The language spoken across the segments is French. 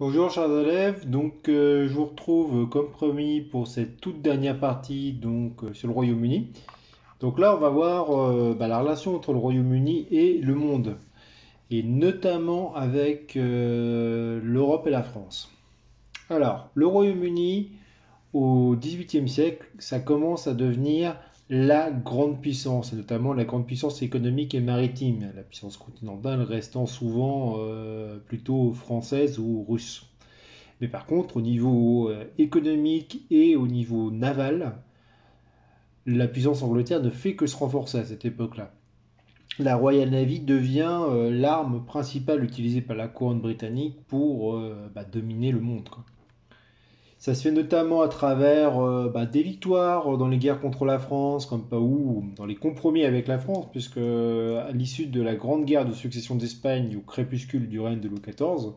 Bonjour chers élèves, donc euh, je vous retrouve comme promis pour cette toute dernière partie donc euh, sur le Royaume-Uni. Donc là on va voir euh, bah, la relation entre le Royaume-Uni et le monde, et notamment avec l'Europe et la France. Alors, le Royaume-Uni au XVIIIe siècle, ça commence à devenir la grande puissance, et notamment la grande puissance économique et maritime, la puissance continentale restant souvent euh, plutôt française ou russe. Mais par contre, au niveau euh, économique et au niveau naval, la puissance Angleterre ne fait que se renforcer à cette époque-là. La Royal Navy devient euh, l'arme principale utilisée par la couronne britannique pour bah, dominer le monde. Ça se fait notamment à travers euh, bah, des victoires dans les guerres contre la France, comme où, dans les compromis avec la France, puisque à l'issue de la grande guerre de succession d'Espagne au crépuscule du règne de Louis XIV,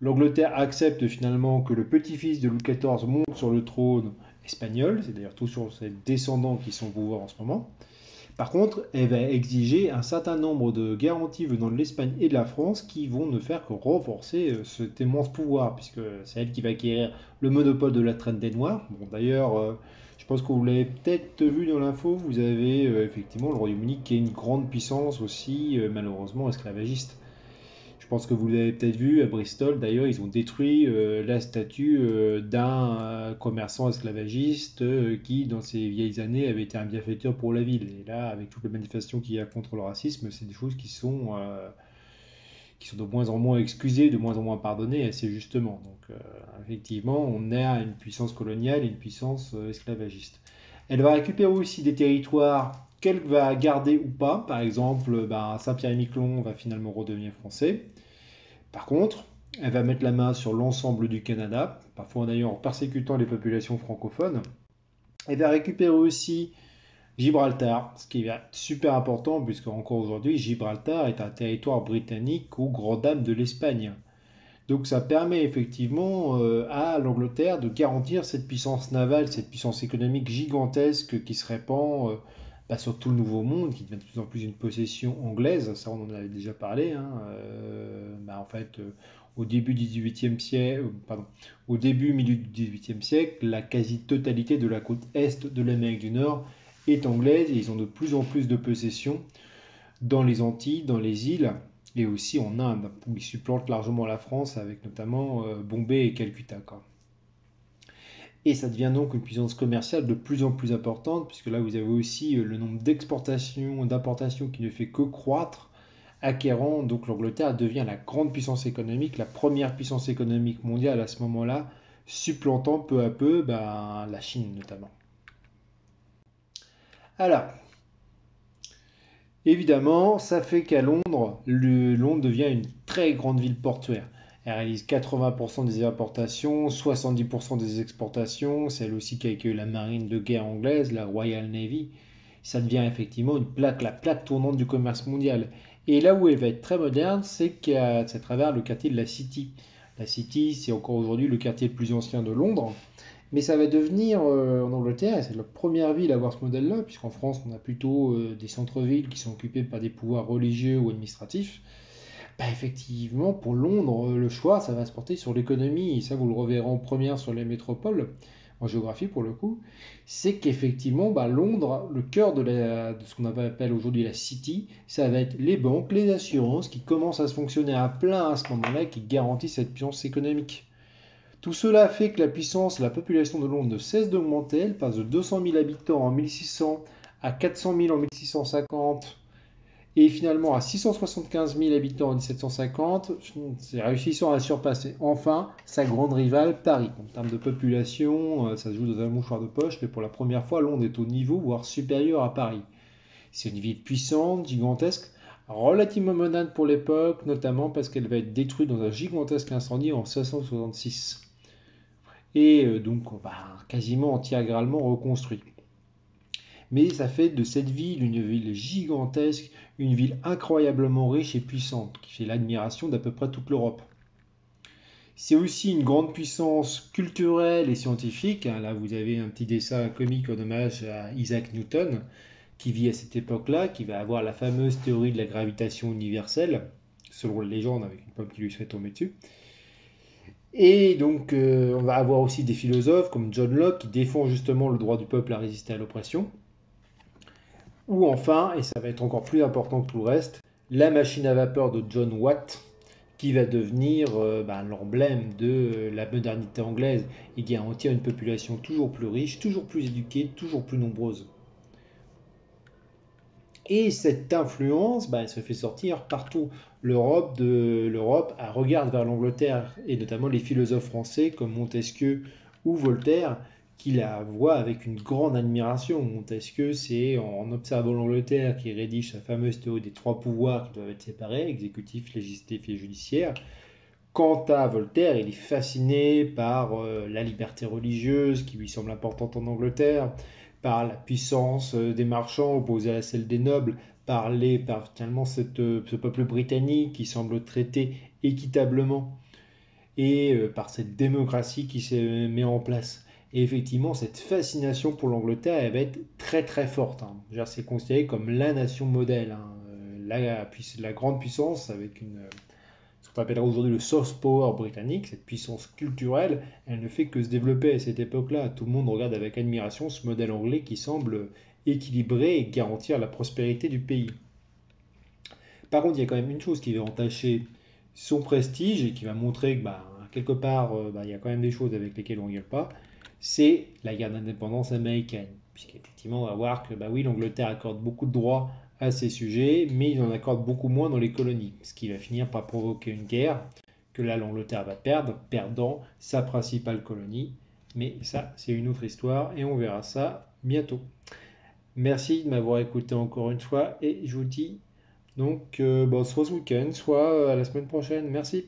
l'Angleterre accepte finalement que le petit-fils de Louis XIV monte sur le trône espagnol, c'est d'ailleurs tous ses descendants qui sont au pouvoir en ce moment. Par contre, elle va exiger un certain nombre de garanties venant de l'Espagne et de la France qui vont ne faire que renforcer euh, cet immense pouvoir, puisque c'est elle qui va acquérir le monopole de la traite des Noirs. Bon, d'ailleurs, euh, je pense que vous l'avez peut-être vu dans l'info, vous avez euh, effectivement le Royaume-Uni qui est une grande puissance aussi, malheureusement, esclavagiste. Pense que vous l'avez peut-être vu à Bristol, d'ailleurs, ils ont détruit euh, la statue euh, d'un euh, commerçant esclavagiste qui, dans ses vieilles années, avait été un bienfaiteur pour la ville. Et là, avec toutes les manifestations qu'il y a contre le racisme, c'est des choses qui sont, qui sont de moins en moins excusées, de moins en moins pardonnées, assez justement. Donc, effectivement, on a une puissance coloniale et une puissance esclavagiste. Elle va récupérer aussi des territoires qu'elle va garder ou pas. Par exemple, ben, Saint-Pierre-et-Miquelon va finalement redevenir français. Par contre, elle va mettre la main sur l'ensemble du Canada, parfois d'ailleurs en persécutant les populations francophones. Elle va récupérer aussi Gibraltar, ce qui être super important puisque encore aujourd'hui, Gibraltar est un territoire britannique aux grandes dames de l'Espagne. Donc ça permet effectivement euh, à l'Angleterre de garantir cette puissance navale, cette puissance économique gigantesque qui se répand euh, sur tout le Nouveau Monde, qui devient de plus en plus une possession anglaise. Ça, on en avait déjà parlé. hein. Euh, bah, en fait, euh, au début du 18e siècle, euh, pardon, au début milieu du 18e siècle, la quasi-totalité de la côte est de l'Amérique du Nord est anglaise et ils ont de plus en plus de possessions dans les Antilles, dans les îles et aussi en Inde, où ils supplantent largement la France avec notamment Bombay et Calcutta. quoi. Et ça devient donc une puissance commerciale de plus en plus importante, puisque là vous avez aussi euh, le nombre d'exportations, d'importations qui ne fait que croître, acquérant donc l'Angleterre devient la grande puissance économique, la première puissance économique mondiale à ce moment-là, supplantant peu à peu ben, la Chine notamment. Alors, évidemment, ça fait qu'à Londres, le- Londres devient une très grande ville portuaire. Elle réalise 80% des importations, 70% des exportations. C'est aussi qui accueille la marine de guerre anglaise, la Royal Navy. Ça devient effectivement la plaque tournante du commerce mondial. Et là où elle va être très moderne, c'est à travers le quartier de la City. La City, c'est encore aujourd'hui le quartier le plus ancien de Londres. Mais ça va devenir euh, en Angleterre, et c'est la première ville à avoir ce modèle-là, puisqu'en France, on a plutôt euh, des centres-villes qui sont occupés par des pouvoirs religieux ou administratifs. Bah, effectivement, pour Londres, euh, le choix, ça va se porter sur l'économie, et ça, vous le reverrez en première sur les métropoles, en géographie pour le coup. C'est qu'effectivement, bah, Londres, le cœur de, ce qu'on appelle aujourd'hui la City, ça va être les banques, les assurances qui commencent à se fonctionner à plein à ce moment-là, qui garantissent cette puissance économique. Tout cela fait que la puissance, la population de Londres ne cesse d'augmenter. Elle passe de 200 000 habitants en 1600 à 400 000 en 1650 et finalement à 675 000 habitants en 1750, c'est réussissant à surpasser enfin sa grande rivale Paris. En termes de population, euh, ça se joue dans un mouchoir de poche, mais pour la première fois, Londres est au niveau, voire supérieur à Paris. C'est une ville puissante, gigantesque, relativement moderne pour l'époque, notamment parce qu'elle va être détruite dans un gigantesque incendie en 1666 et euh, donc bah, quasiment intégralement reconstruit. Mais ça fait de cette ville une ville gigantesque, une ville incroyablement riche et puissante, qui fait l'admiration d'à peu près toute l'Europe. C'est aussi une grande puissance culturelle et scientifique. hein. Là, vous avez un petit dessin comique en hommage à Isaac Newton, qui vit à cette époque-là, qui va avoir la fameuse théorie de la gravitation universelle, selon la légende, avec une pomme qui lui serait tombée dessus. Et donc, euh, on va avoir aussi des philosophes comme John Locke qui défend justement le droit du peuple à résister à l'oppression. Ou enfin, et ça va être encore plus important que tout le reste, la machine à vapeur de John Watt, qui va devenir euh, ben, l'emblème de la modernité anglaise et garantir une population toujours plus riche, toujours plus éduquée, toujours plus nombreuse. Et cette influence, ben, se fait sortir partout. L'Europe de l'Europe regarde vers l'Angleterre et notamment les philosophes français comme Montesquieu ou Voltaire qui la voit avec une grande admiration. Montesquieu, c'est en observant l'Angleterre qui rédige sa fameuse théorie des trois pouvoirs qui doivent être séparés, exécutif, législatif et judiciaire. Quant à Voltaire, il est fasciné par euh, la liberté religieuse qui lui semble importante en Angleterre, par la puissance euh, des marchands opposée à celle des nobles, par, les, par finalement euh, ce peuple britannique qui semble traité équitablement, et par cette démocratie qui se met en place. Effectivement, cette fascination pour l'Angleterre, elle va être très très forte. Hein. C'est considéré comme la nation modèle, hein. la, la, grande puissance avec une, ce qu'on appellera aujourd'hui le soft power britannique, cette puissance culturelle, elle ne fait que se développer à cette époque-là. Tout le monde regarde avec admiration ce modèle anglais qui semble équilibrer et garantir la prospérité du pays. Par contre, il y a quand même une chose qui va entacher son prestige et qui va montrer que bah, quelque part, euh, bah, il y a quand même des choses avec lesquelles on ne gueule pas c'est la guerre d'indépendance américaine. Puisqu'effectivement, on va voir que bah l'Angleterre accorde beaucoup de droits à ces sujets, mais il en accorde beaucoup moins dans les colonies, ce qui va finir par provoquer une guerre que là l'Angleterre va perdre, perdant sa principale colonie. Mais ça, c'est une autre histoire et on verra ça bientôt. Merci de m'avoir écouté encore une fois et je vous dis donc euh, soit ce week-end, soit à la semaine prochaine. Merci.